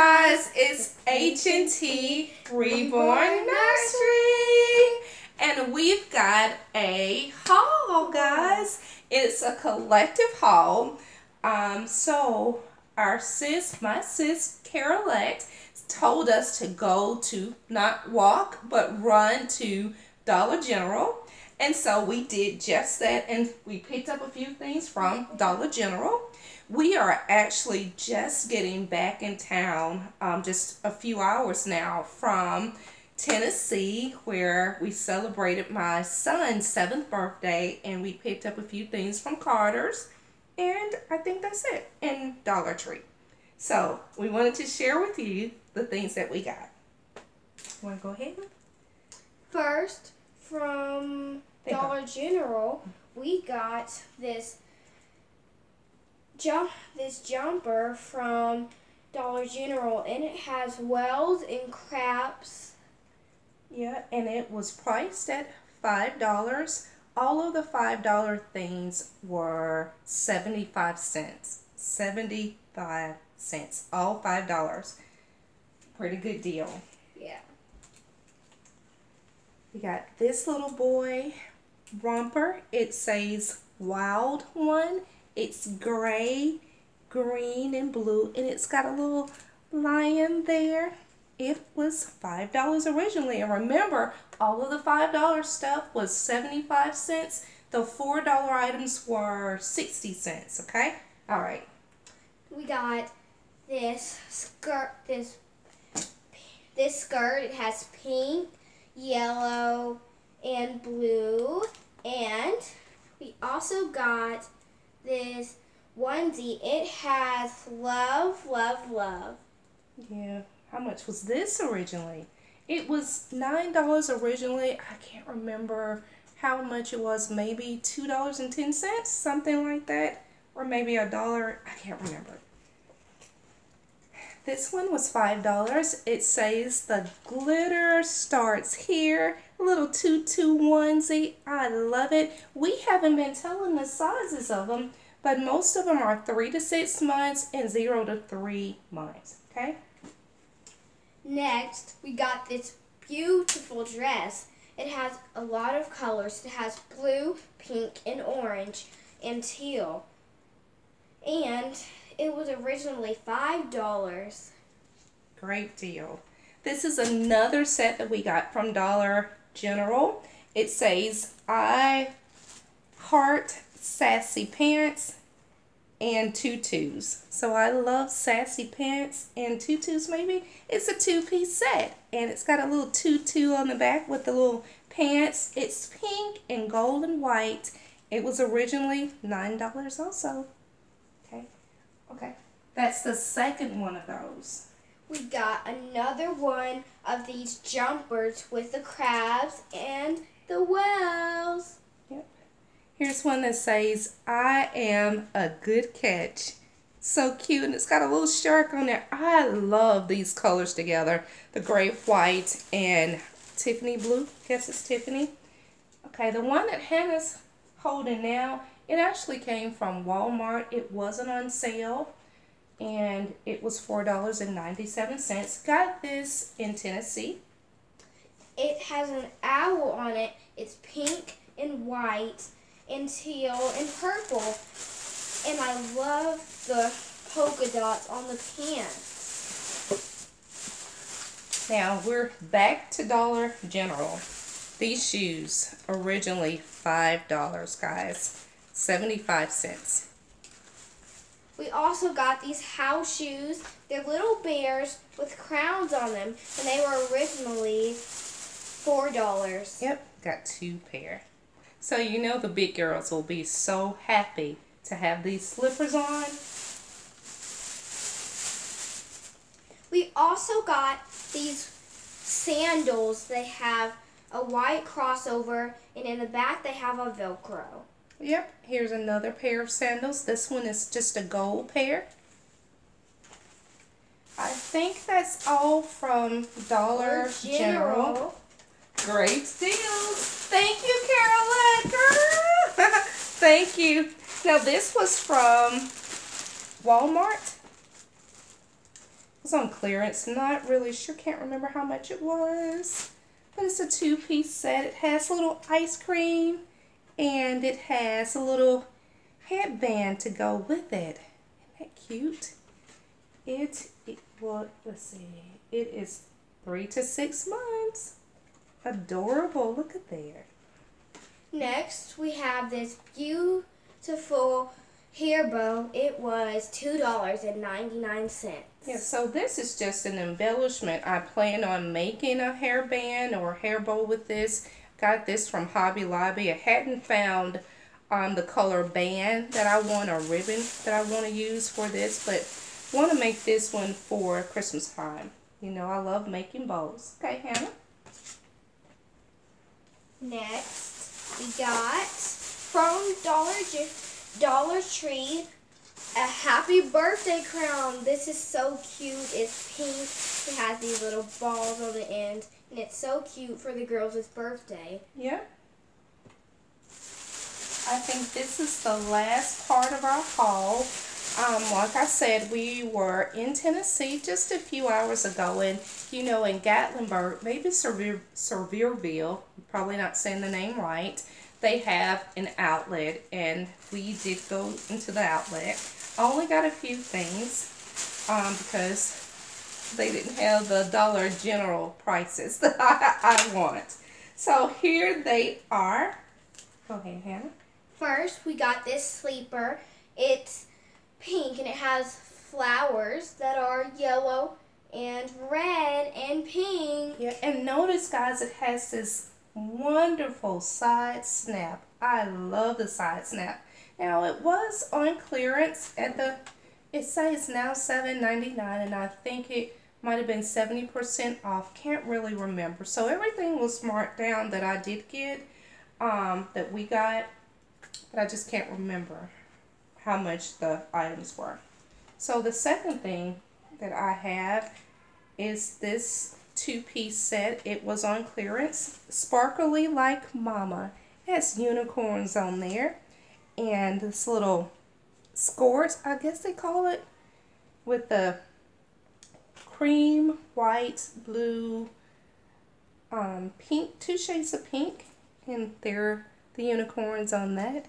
guys, it's H&T Reborn Nursery. And we've got a haul, guys. It's a collective haul. Um, so our sis, my sis, Carolette, told us to go to, not walk, but run to Dollar General. And so we did just that and we picked up a few things from Dollar General. We are actually just getting back in town, um, just a few hours now from Tennessee, where we celebrated my son's seventh birthday, and we picked up a few things from Carter's, and I think that's it, and Dollar Tree. So we wanted to share with you the things that we got. Want to go ahead? First, from Dollar General, we got this jump this jumper from Dollar General and it has wells and craps. Yeah, and it was priced at five dollars. All of the five dollar things were seventy five cents. Seventy five cents. All five dollars. Pretty good deal. Yeah. We got this little boy romper. It says wild one it's gray, green, and blue, and it's got a little lion there. It was $5 originally. And remember, all of the $5 stuff was 75 cents. The $4 items were 60 cents, okay? All right. We got this skirt, this this skirt. It has pink, yellow, and blue. And we also got this onesie. It has love, love, love. Yeah. How much was this originally? It was $9 originally. I can't remember how much it was. Maybe $2.10, something like that. Or maybe a dollar. I can't remember. This one was $5. It says the glitter starts here. A little tutu onesie. I love it. We haven't been telling the sizes of them, but most of them are 3 to 6 months and 0 to 3 months. Okay? Next, we got this beautiful dress. It has a lot of colors. It has blue, pink, and orange, and teal. And it was originally $5. Great deal. This is another set that we got from Dollar General. It says, I heart sassy pants and tutus. So I love sassy pants and tutus maybe. It's a two-piece set and it's got a little tutu on the back with the little pants. It's pink and gold and white. It was originally $9 also. Okay, that's the second one of those. We got another one of these jumpers with the crabs and the whales. Yep. Here's one that says, I am a good catch. So cute, and it's got a little shark on there. I love these colors together. The gray, white, and Tiffany blue. Guess it's Tiffany. Okay, the one that Hannah's holding now it actually came from Walmart. It wasn't on sale and it was $4.97. Got this in Tennessee. It has an owl on it. It's pink and white and teal and purple. And I love the polka dots on the pants. Now we're back to Dollar General. These shoes originally $5, guys. 75 cents. We also got these house shoes. They're little bears with crowns on them, and they were originally $4. Yep, got two pair. So you know the big girls will be so happy to have these slippers on. We also got these sandals. They have a white crossover, and in the back they have a Velcro. Yep, here's another pair of sandals. This one is just a gold pair. I think that's all from Dollar General. General. Great deals. Thank you, Carolyn. girl. Thank you. Now, this was from Walmart. It was on clearance. Not really sure, can't remember how much it was. But it's a two-piece set. It has a little ice cream and it has a little headband to go with it. Isn't that cute? It, it well, let's see. It is three to six months. Adorable. Look at there. Next, we have this beautiful hair bow. It was $2.99. Yeah, so this is just an embellishment. I plan on making a hairband or hair bow with this. Got this from Hobby Lobby. I hadn't found um, the color band that I want or ribbon that I want to use for this, but want to make this one for Christmas time. You know, I love making bows. Okay, Hannah? Next, we got from Dollar, Dollar Tree a happy birthday crown. This is so cute. It's pink. It has these little balls on the end. And it's so cute for the girls' birthday. Yeah. I think this is the last part of our haul. Um, like I said, we were in Tennessee just a few hours ago, and you know, in Gatlinburg, maybe Severe, Sevierville, probably not saying the name right, they have an outlet, and we did go into the outlet. I only got a few things um, because they didn't have the Dollar General prices that I, I want. So here they are. Go ahead, Hannah. First, we got this sleeper. It's pink and it has flowers that are yellow and red and pink. Yeah, and notice guys, it has this wonderful side snap. I love the side snap. Now it was on clearance at the, it says now $7.99 and I think it might have been 70% off. Can't really remember. So everything was marked down that I did get, um, that we got, but I just can't remember how much the items were. So the second thing that I have is this two-piece set. It was on clearance. Sparkly like mama. It has unicorns on there. And this little skirt, I guess they call it, with the cream, white, blue, um, pink, two shades of pink. And there the unicorns on that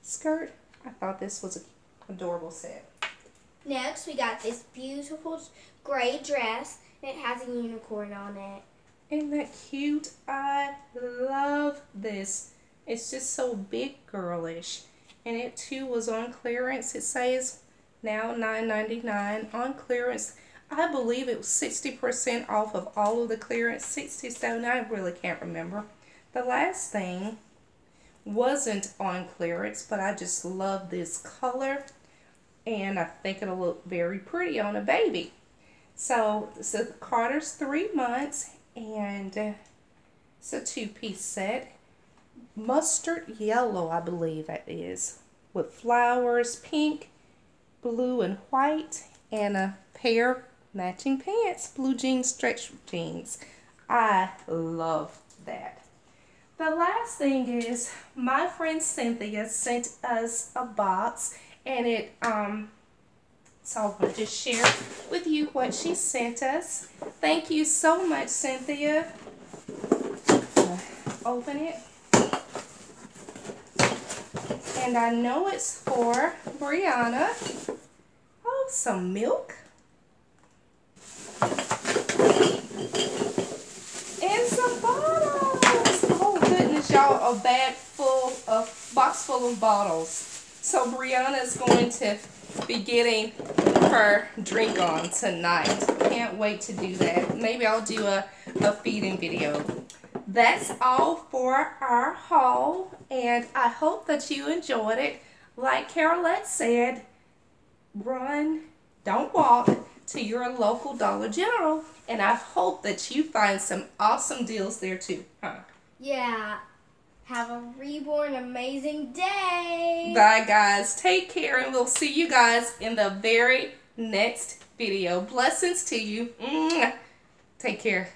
skirt. I thought this was an adorable set. Next, we got this beautiful gray dress. It has a unicorn on it. Isn't that cute? I love this. It's just so big girlish. And it too was on clearance. It says now $9.99 on clearance. I believe it was 60% off of all of the clearance. 67 I really can't remember. The last thing wasn't on clearance, but I just love this color. And I think it'll look very pretty on a baby. So, so Carter's three months, and uh, it's a two-piece set. Mustard yellow, I believe that is, with flowers, pink, blue, and white, and a pair matching pants, blue jeans, stretch jeans. I love that. The last thing is my friend Cynthia sent us a box and it um so I'll just share with you what she sent us. Thank you so much, Cynthia. Open it. And I know it's for Brianna. Oh, some milk. And some bottles. Oh, A bag full of, box full of bottles. So Brianna is going to be getting her drink on tonight. Can't wait to do that. Maybe I'll do a, a feeding video. That's all for our haul, and I hope that you enjoyed it. Like Carolette said, run, don't walk to your local Dollar General, and I hope that you find some awesome deals there too. Huh? Yeah. Have a reborn amazing day. Bye, guys. Take care, and we'll see you guys in the very next video. Blessings to you. Take care.